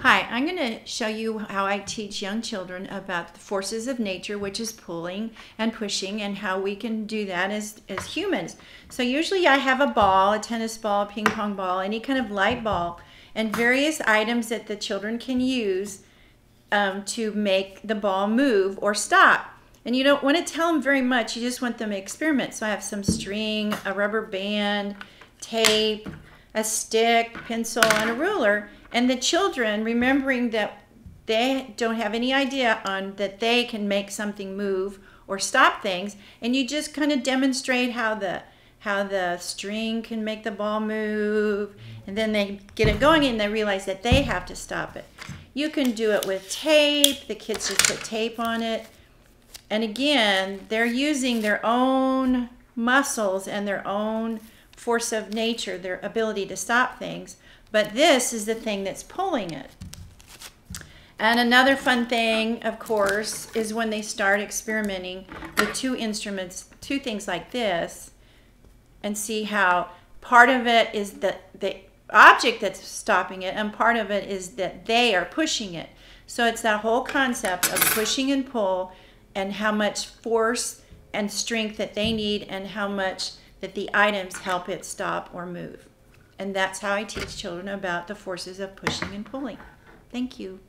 Hi, I'm going to show you how I teach young children about the forces of nature, which is pulling and pushing, and how we can do that as, as humans. So, usually, I have a ball, a tennis ball, a ping pong ball, any kind of light ball, and various items that the children can use um, to make the ball move or stop. And you don't want to tell them very much, you just want them to experiment. So, I have some string, a rubber band, tape, a stick, pencil, and a ruler and the children remembering that they don't have any idea on that they can make something move or stop things and you just kind of demonstrate how the how the string can make the ball move and then they get it going and they realize that they have to stop it. You can do it with tape the kids just put tape on it. And again they're using their own muscles and their own force of nature their ability to stop things but this is the thing that's pulling it. And another fun thing, of course, is when they start experimenting with two instruments, two things like this, and see how part of it is that the object that's stopping it, and part of it is that they are pushing it. So it's that whole concept of pushing and pull, and how much force and strength that they need, and how much that the items help it stop or move. And that's how I teach children about the forces of pushing and pulling. Thank you.